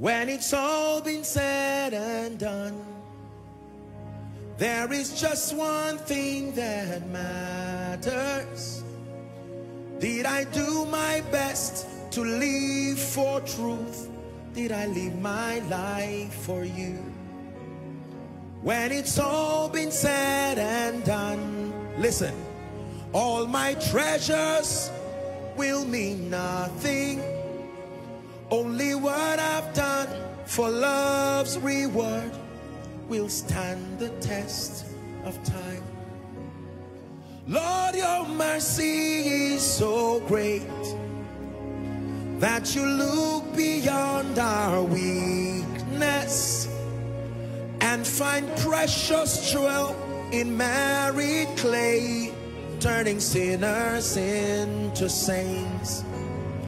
When it's all been said and done, there is just one thing that matters. Did I do my best to live for truth? Did I live my life for you? When it's all been said and done, listen, all my treasures will mean nothing. Only what I've done for love's reward will stand the test of time. Lord, your mercy is so great that you look beyond our weakness and find precious jewel in married clay, turning sinners into saints.